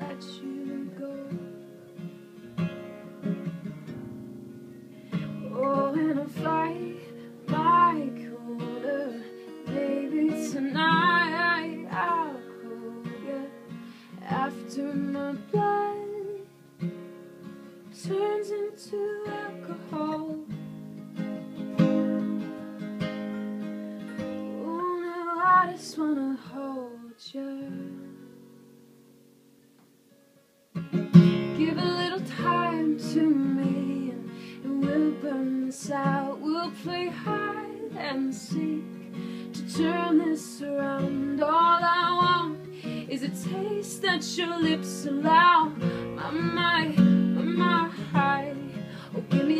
let you go. Oh, and I fight my baby. Tonight I'll call you after my blood turns into alcohol. Oh, now I just wanna. Out. We'll play hide and seek to turn this around. All I want is a taste that your lips allow. My, my, my, oh, give me.